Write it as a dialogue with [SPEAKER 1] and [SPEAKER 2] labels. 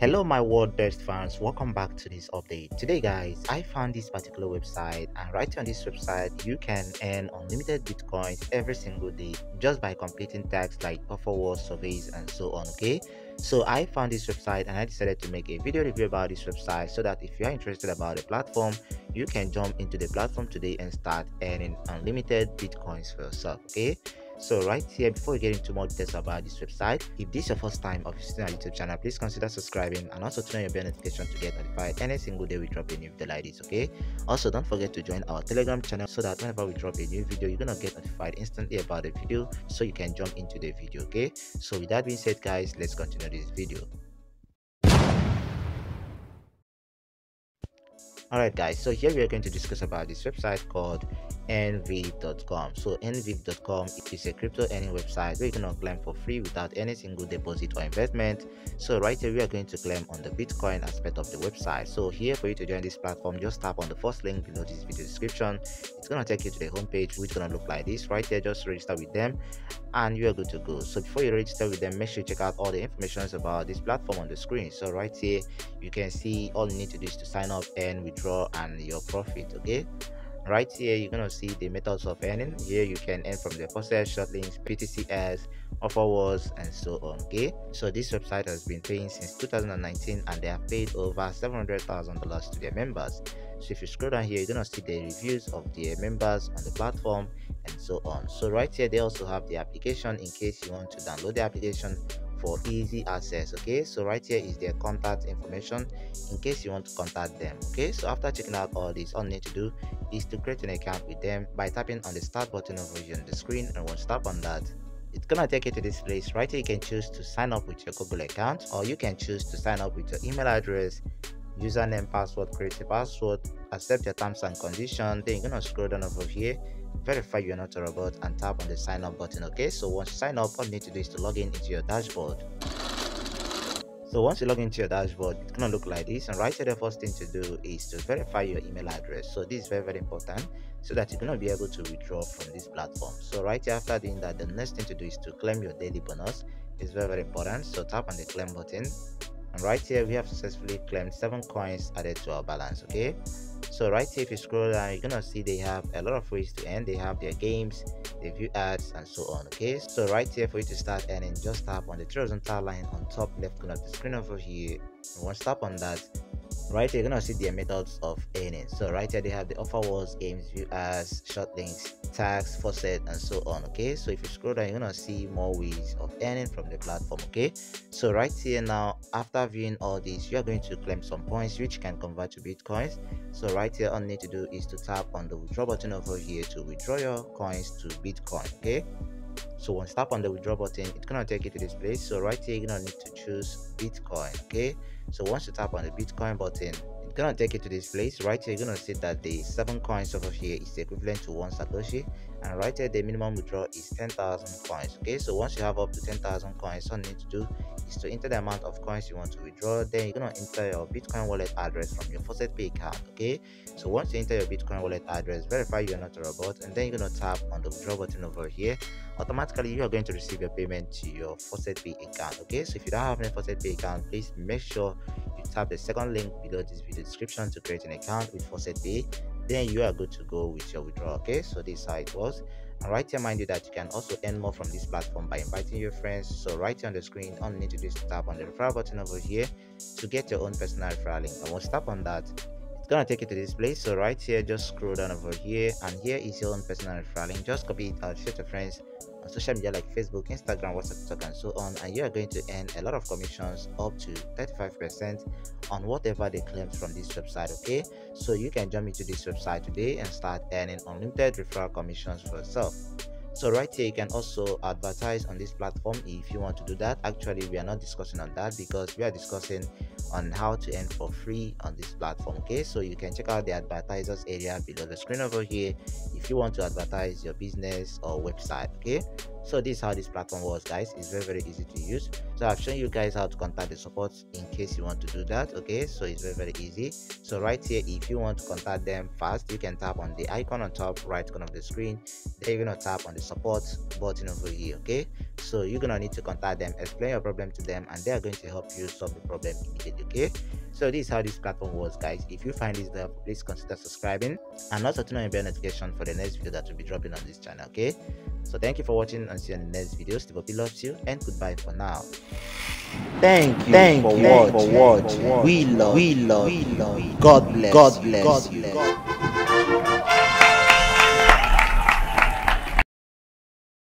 [SPEAKER 1] hello my WordPress fans. Welcome back to this update. Today guys i found this particular website and right on this website you can earn unlimited bitcoins every single day just by completing tasks like offer walls surveys and so on okay? So i found this website and i decided to make a video review about this website so that if you are interested about the platform you can jump into the platform today and start earning unlimited bitcoins for yourself okay so right here, before we get into more details about this website, if this is your first time of visiting our YouTube channel, please consider subscribing and also turn on your bell notification to get notified any single day we drop a new video like this, okay? Also, don't forget to join our Telegram channel so that whenever we drop a new video, you're gonna get notified instantly about the video so you can jump into the video, okay? So with that being said, guys, let's continue this video. Alright guys, so here we are going to discuss about this website called earnviv.com so earnviv.com is a crypto earning website where you can claim for free without any single deposit or investment. So right here we are going to claim on the bitcoin aspect of the website. So here for you to join this platform just tap on the first link below this video description. It's gonna take you to the homepage which is gonna look like this right here. Just register with them and you are good to go. So before you register with them make sure you check out all the information about this platform on the screen. So right here you can see all you need to do is to sign up and withdraw and your profit okay right here you're gonna see the methods of earning. Here you can earn from the deposit short links ptcs offer walls and so on okay? So this website has been paying since 2019 and they have paid over 700 thousand dollars to their members. So if you scroll down here you're gonna see the reviews of their members on the platform and so on. So right here they also have the application in case you want to download the application for easy access okay? So right here is their contact information in case you want to contact them okay? So after checking out all this all you need to do is to create an account with them by tapping on the start button over here on the screen and once tap on that. It's gonna take you to this place. Right here you can choose to sign up with your google account or you can choose to sign up with your email address username password create a password accept your terms and conditions then you're gonna scroll down over here verify you're not a robot and tap on the sign up button okay? So once you sign up all you need to do is to log in into your dashboard. So once you log into your dashboard it's gonna look like this and right here the first thing to do is to verify your email address. So this is very very important so that you're gonna be able to withdraw from this platform. So right here after doing that the next thing to do is to claim your daily bonus. It's very very important so tap on the claim button and right here we have successfully claimed seven coins added to our balance okay? So right here if you scroll down you're gonna see they have a lot of ways to earn. They have their games they view ads and so on okay? So right here for you to start earning just tap on the horizontal line on top left corner of the screen over here. And once tap on that right here you're gonna see their methods of earning so right here they have the offer walls games view ads short links tags faucet and so on okay? So if you scroll down you're gonna see more ways of earning from the platform okay? So right here now after viewing all these you are going to claim some points which can convert to bitcoins. So right here all you need to do is to tap on the withdraw button over here to withdraw your coins to bitcoin okay so once tap on the withdraw button it's gonna take you to this place. So right here you're gonna need to choose bitcoin okay? So once you tap on the bitcoin button gonna take you to this place. Right here you're gonna see that the seven coins over here is equivalent to one satoshi. And right here the minimum withdrawal is 10,000 coins okay? So once you have up to 10,000 coins all you need to do is to enter the amount of coins you want to withdraw. Then you're gonna enter your bitcoin wallet address from your FaucetPay account okay? So once you enter your bitcoin wallet address verify you're not a robot and then you're gonna tap on the withdraw button over here. Automatically you are going to receive your payment to your FaucetPay account okay? So if you don't have any FaucetPay account please make sure you tap the second link below this video description to create an account with faucet then you are good to go with your withdrawal okay? So this is how it was and right here mind you that you can also earn more from this platform by inviting your friends. So right here on the screen all you need to do is tap on the referral button over here to get your own personal referral link. And once tap on that gonna take you to this place so right here just scroll down over here and here is your own personal referral link just copy it out share to friends on social media like Facebook, Instagram, WhatsApp, TikTok, and so on, and you are going to earn a lot of commissions up to 35% on whatever they claim from this website. Okay, so you can jump into this website today and start earning unlimited referral commissions for yourself so right here you can also advertise on this platform if you want to do that. Actually we are not discussing on that because we are discussing on how to earn for free on this platform okay? So you can check out the advertisers area below the screen over here if you want to advertise your business or website okay so this is how this platform works guys. It's very very easy to use. So i've shown you guys how to contact the support in case you want to do that okay? So it's very very easy. So right here if you want to contact them fast you can tap on the icon on top right corner of the screen. Then you're gonna tap on the support button over here okay so you're gonna need to contact them explain your problem to them and they are going to help you solve the problem immediately okay? So this is how this platform works guys. If you find this helpful please consider subscribing and also turn on your bell notification for the next video that will be dropping on this channel okay? So thank you for watching. And see you in the next video. Stevo P loves you and goodbye for now.
[SPEAKER 2] Thank you,
[SPEAKER 1] Thank
[SPEAKER 2] for,
[SPEAKER 1] you for watching.
[SPEAKER 2] We love,
[SPEAKER 1] We love
[SPEAKER 2] we love.
[SPEAKER 1] God bless
[SPEAKER 2] God bless
[SPEAKER 1] God bless you.